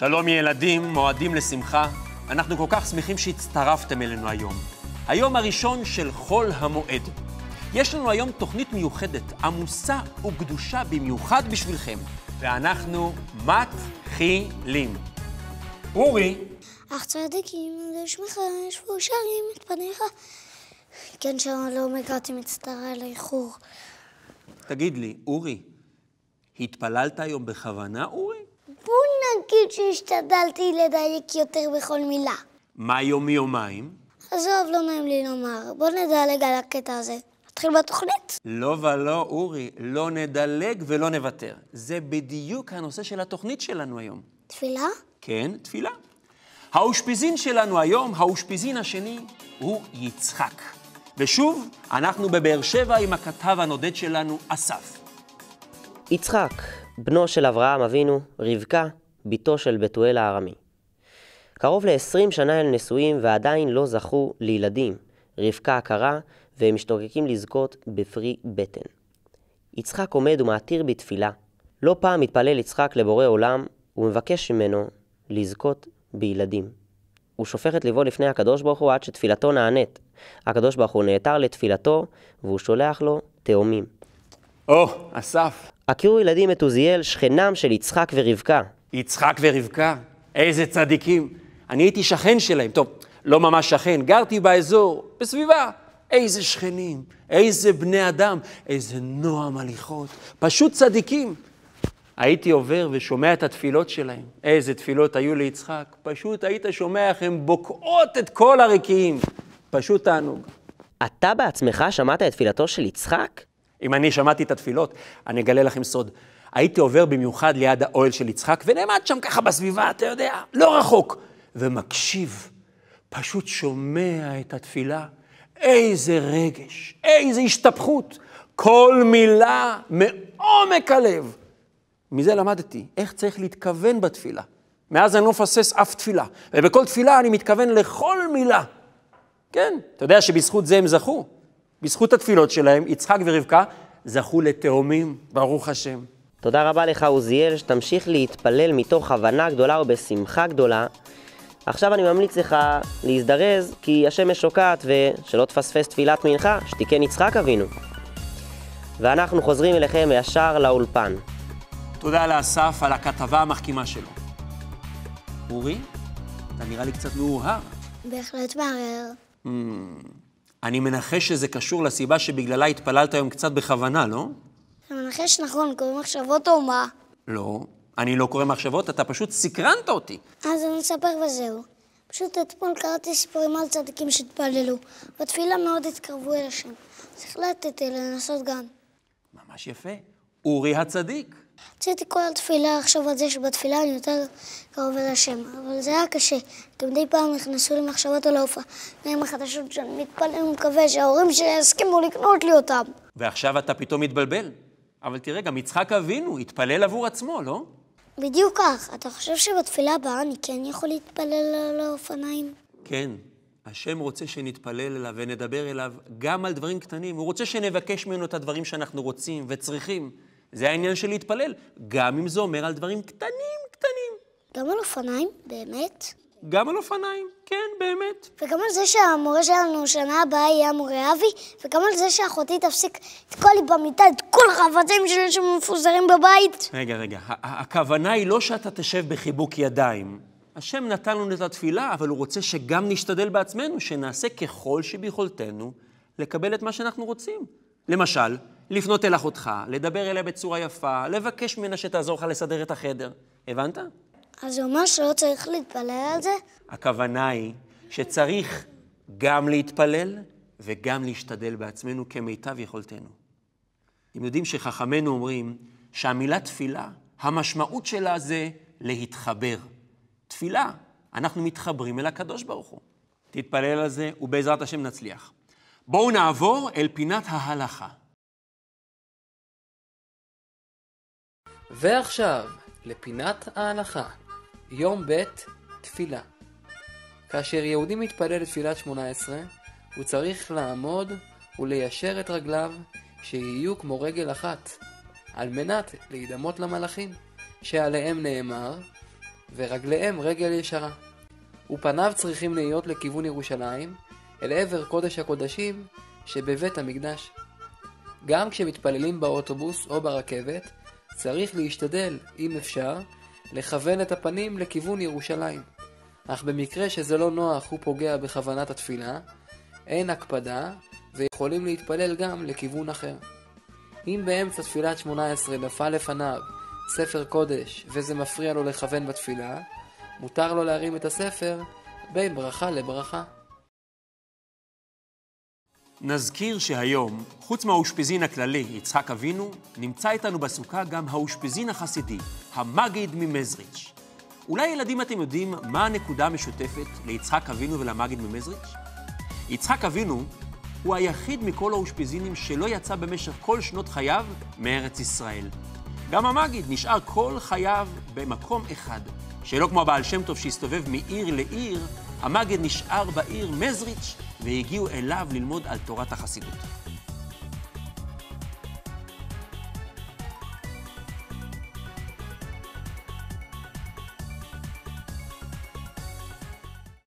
שלום ילדים, מועדים לשמחה. אנחנו כל כך שמחים שהצטרפתם אלינו היום. היום הראשון של חול המועד. יש לנו היום תוכנית מיוחדת, עמוסה וקדושה במיוחד בשבילכם, ואנחנו מתחילים. אורי, אך צדיקים לשמך ישבו שרים את פניך. כן, שלום, הגעתי, מצטער על האיחור. תגיד לי, אורי, התפללת היום בכוונה, אורי? בוא נגיד שהשתדלתי לדייק יותר בכל מילה. מה יום מיומיים? עזוב, לא נעים לי לומר. בוא נדלג על הקטע הזה. נתחיל בתוכנית? לא ולא, אורי, לא נדלג ולא נוותר. זה בדיוק הנושא של התוכנית שלנו היום. תפילה? כן, תפילה. האושפיזין שלנו היום, האושפיזין השני, הוא יצחק. ושוב, אנחנו בבאר שבע עם הכתב הנודד שלנו, אסף. יצחק, בנו של אברהם אבינו, רבקה, בתו של בתואל הארמי. קרוב ל-20 שנה הם נשואים ועדיין לא זכו לילדים, רבקה עקרה, והם משתוקקים לזכות בפרי בטן. יצחק עומד ומעתיר בתפילה. לא פעם מתפלל יצחק לבורא עולם ומבקש ממנו לזכות בילדים. הוא שופך את ליבו לפני הקדוש ברוך הוא עד שתפילתו נענית. הקדוש ברוך הוא נעתר לתפילתו והוא שולח לו תאומים. או, אסף, הכירו ילדים את עוזיאל, שכנם של יצחק ורבקה. יצחק ורבקה, איזה צדיקים. אני הייתי שכן שלהם, טוב, לא ממש שכן, גרתי באזור, בסביבה. איזה שכנים, איזה בני אדם, איזה נועם הליכות, פשוט צדיקים. הייתי עובר ושומע את התפילות שלהם. איזה תפילות היו ליצחק. פשוט היית שומע איך הן בוקעות את כל הרקיעים. פשוט תענוג. אתה בעצמך שמעת את תפילתו של יצחק? אם אני שמעתי את התפילות, אני אגלה לכם סוד. הייתי עובר במיוחד ליד האוהל של יצחק, ונעמד שם ככה בסביבה, אתה יודע, לא רחוק, ומקשיב. פשוט שומע את התפילה. איזה רגש, איזה השתפכות. כל מילה מעומק הלב. מזה למדתי איך צריך להתכוון בתפילה. מאז אני לא מפסס אף תפילה, ובכל תפילה אני מתכוון לכל מילה. כן, אתה יודע שבזכות זה הם זכו. בזכות התפילות שלהם, יצחק ורבקה זכו לתאומים, ברוך השם. תודה רבה לך עוזיאל, שתמשיך להתפלל מתוך הבנה גדולה ובשמחה גדולה. עכשיו אני ממליץ לך להזדרז, כי השמש שוקעת, ושלא תפספס תפילת מנחה, שתיקן יצחק אבינו. ואנחנו חוזרים אליכם ישר לאולפן. תודה לאסף על הכתבה המחכימה שלו. אורי, אתה נראה לי קצת מאוהר. בהחלט מערער. אני מנחש שזה קשור לסיבה שבגללה התפללת היום קצת בכוונה, לא? אתה מנחש נכון, קוראים מחשבות או מה? לא, אני לא קורא מחשבות, אתה פשוט סקרנת אותי. אז אני אספר וזהו. פשוט אתמול קראתי סיפורים על צדיקים שהתפללו. בתפילה מאוד התקרבו אל השם. אז החלטתי לנסות גם. ממש יפה. אורי הצדיק. רציתי כל התפילה לחשוב על זה שבתפילה אני יותר קרוב אל השם, אבל זה היה קשה. כי מדי פעם נכנסו לי מחשבות על ההופעה. מהם החדשות שאני מתפלל ומקווה שההורים שלי יסכימו לקנות לי אותם. ועכשיו אתה פתאום מתבלבל. אבל תראה, גם יצחק אבינו התפלל עבור עצמו, לא? בדיוק כך. אתה חושב שבתפילה הבאה אני כן יכול להתפלל על האופניים? כן, השם רוצה שנתפלל אליו ונדבר אליו גם על דברים קטנים. הוא רוצה שנבקש ממנו את הדברים שאנחנו רוצים וצריכים. זה העניין של להתפלל, גם אם זה אומר על דברים קטנים קטנים. גם על אופניים? באמת? גם על אופניים, כן, באמת. וגם על זה שהמורה שלנו שנה הבאה יהיה המורה אבי, וגם על זה שאחותי תפסיק לתקוע לי במיטה את כל החפצים שלי שמפוזרים בבית. רגע, רגע, הכוונה היא לא שאתה תשב בחיבוק ידיים. השם נתן לנו את התפילה, אבל הוא רוצה שגם נשתדל בעצמנו, שנעשה ככל שביכולתנו לקבל את מה שאנחנו רוצים. למשל, לפנות אל אחותך, לדבר אליה בצורה יפה, לבקש ממנה שתעזור לך לסדר את החדר. הבנת? אז זה אומר שלא צריך להתפלל על זה? הכוונה היא שצריך גם להתפלל וגם להשתדל בעצמנו כמיטב יכולתנו. אתם יודעים שחכמינו אומרים שהמילה תפילה, המשמעות שלה זה להתחבר. תפילה, אנחנו מתחברים אל הקדוש ברוך הוא. תתפלל על זה ובעזרת השם נצליח. בואו נעבור אל פינת ההלכה. ועכשיו, לפינת ההלכה. יום ב' תפילה. כאשר יהודי מתפלל לתפילת שמונה עשרה, הוא צריך לעמוד וליישר את רגליו שיהיו כמו רגל אחת, על מנת להידמות למלאכים, שעליהם נאמר, ורגליהם רגל ישרה. ופניו צריכים להיות לכיוון ירושלים, אל עבר קודש הקודשים שבבית המקדש. גם כשמתפללים באוטובוס או ברכבת, צריך להשתדל, אם אפשר, לכוון את הפנים לכיוון ירושלים. אך במקרה שזה לא נוח ופוגע בכוונת התפילה, אין הקפדה, ויכולים להתפלל גם לכיוון אחר. אם באמצע תפילת שמונה עשרה נפל לפניו ספר קודש וזה מפריע לו לכוון בתפילה, מותר לו להרים את הספר בין ברכה לברכה. נזכיר שהיום, חוץ מהאושפיזין הכללי, יצחק אבינו, נמצא איתנו בסוכה גם האושפיזין החסידי, המגיד ממזריץ'. אולי ילדים אתם יודעים מה הנקודה המשותפת ליצחק אבינו ולמגיד ממזריץ'? יצחק אבינו הוא היחיד מכל האושפיזינים שלא יצא במשך כל שנות חייו מארץ ישראל. גם המגיד נשאר כל חייו במקום אחד, שלא כמו הבעל שם טוב שהסתובב מעיר לעיר, המגיד נשאר בעיר מזריץ' והגיעו אליו ללמוד על תורת החסידות.